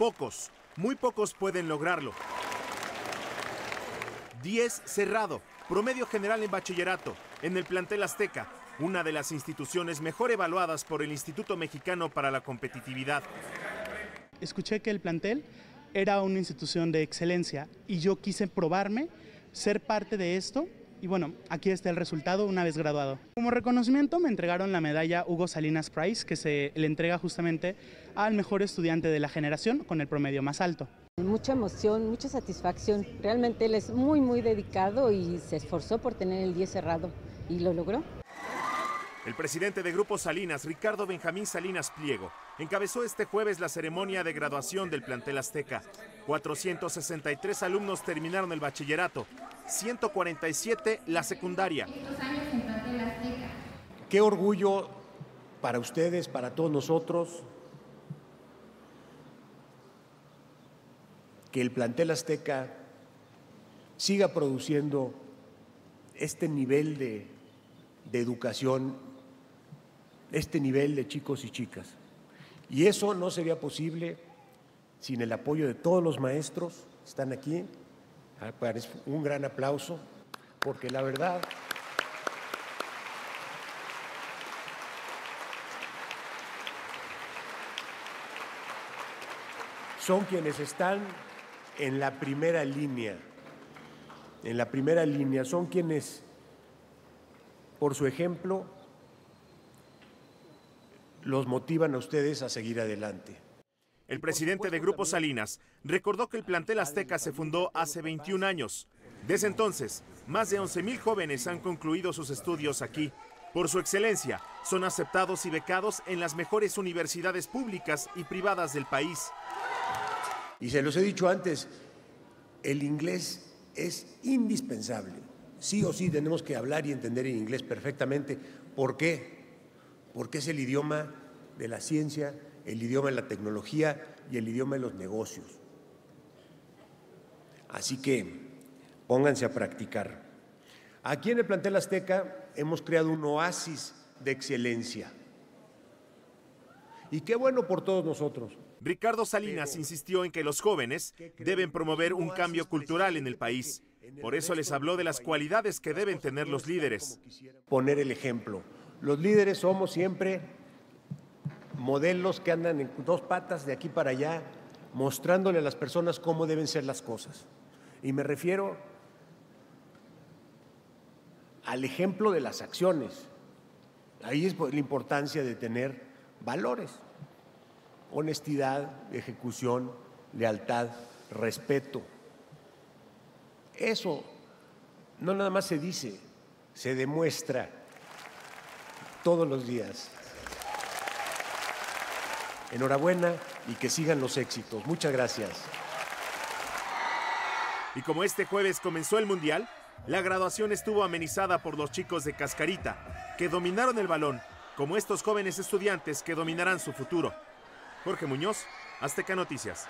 Pocos, muy pocos pueden lograrlo. 10 cerrado, promedio general en bachillerato, en el plantel Azteca, una de las instituciones mejor evaluadas por el Instituto Mexicano para la Competitividad. Escuché que el plantel era una institución de excelencia y yo quise probarme, ser parte de esto y bueno, aquí está el resultado una vez graduado. Como reconocimiento me entregaron la medalla Hugo Salinas Prize que se le entrega justamente al mejor estudiante de la generación con el promedio más alto. Mucha emoción, mucha satisfacción. Realmente él es muy, muy dedicado y se esforzó por tener el 10 cerrado y lo logró. El presidente de Grupo Salinas, Ricardo Benjamín Salinas Pliego, encabezó este jueves la ceremonia de graduación del plantel azteca. 463 alumnos terminaron el bachillerato, 147 la secundaria. Qué orgullo para ustedes, para todos nosotros, que el plantel azteca siga produciendo este nivel de, de educación este nivel de chicos y chicas. Y eso no sería posible sin el apoyo de todos los maestros que están aquí. Ah, un gran aplauso, porque la verdad... Son quienes están en la primera línea, en la primera línea, son quienes, por su ejemplo, los motivan a ustedes a seguir adelante. El presidente de Grupo Salinas recordó que el plantel Azteca se fundó hace 21 años. Desde entonces, más de 11 mil jóvenes han concluido sus estudios aquí. Por su excelencia, son aceptados y becados en las mejores universidades públicas y privadas del país. Y se los he dicho antes, el inglés es indispensable. Sí o sí tenemos que hablar y entender el inglés perfectamente. ¿Por qué? porque es el idioma de la ciencia, el idioma de la tecnología y el idioma de los negocios. Así que pónganse a practicar. Aquí en el plantel Azteca hemos creado un oasis de excelencia. Y qué bueno por todos nosotros. Ricardo Salinas insistió en que los jóvenes deben promover un cambio cultural en el país. Por eso les habló de las cualidades que deben tener los líderes. Poner el ejemplo. Los líderes somos siempre modelos que andan en dos patas de aquí para allá, mostrándole a las personas cómo deben ser las cosas. Y me refiero al ejemplo de las acciones. Ahí es la importancia de tener valores, honestidad, ejecución, lealtad, respeto. Eso no nada más se dice, se demuestra todos los días. Enhorabuena y que sigan los éxitos. Muchas gracias. Y como este jueves comenzó el Mundial, la graduación estuvo amenizada por los chicos de Cascarita, que dominaron el balón, como estos jóvenes estudiantes que dominarán su futuro. Jorge Muñoz, Azteca Noticias.